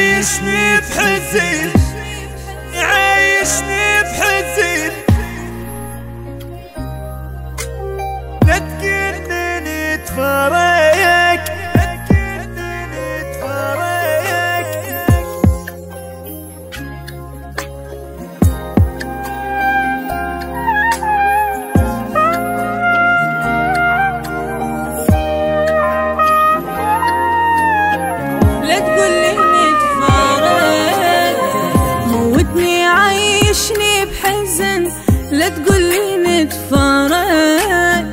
عايشني بحزن عايشني تعيشني بحزن لا تقولي نتفارق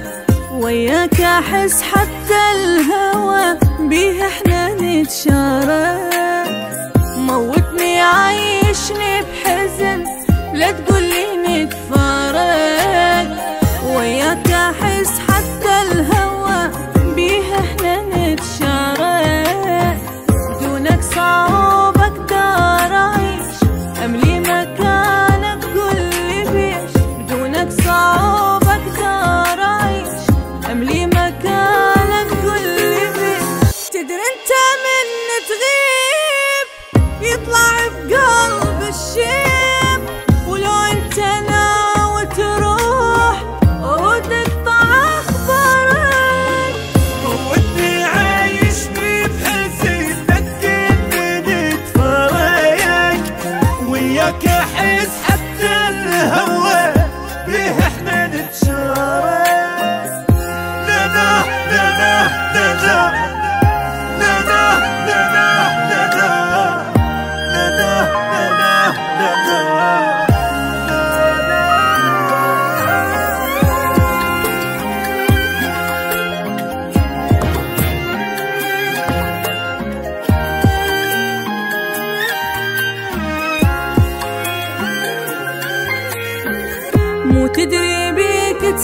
وياك أحس حتى الهوى بيه إحنا نتشارك. موتني عايشني بحزن لا تقولي نتفارق وياك أحس حتى الهوى بيه إحنا نتشارك. دونك صعب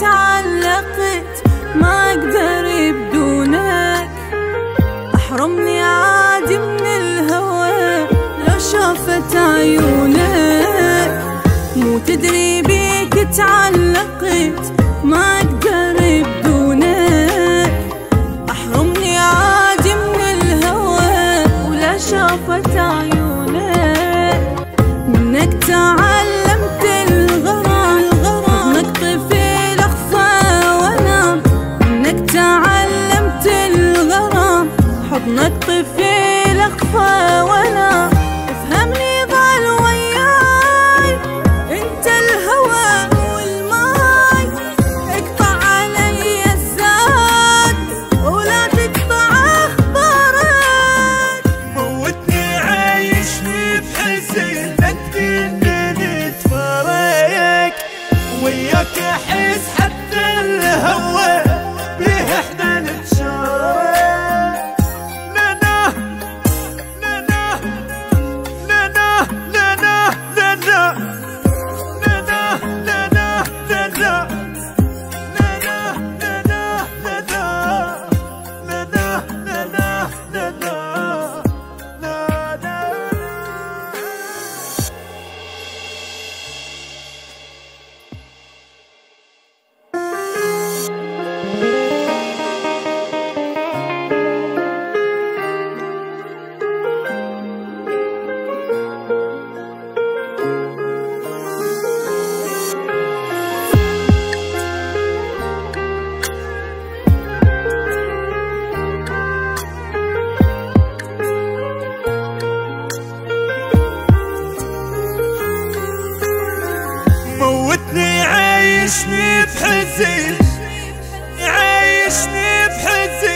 تعلقت ما أقدر بدونك احرمني عادي من الهوى لو شافت عيونك. مو تدري بيك تعلقت وتني عايشني بحزن عايشني بحزن.